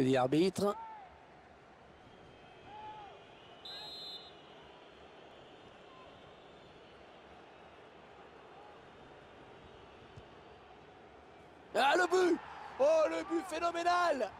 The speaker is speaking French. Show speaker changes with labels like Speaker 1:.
Speaker 1: que dit l'arbitre. Ah, le but Oh, le but phénoménal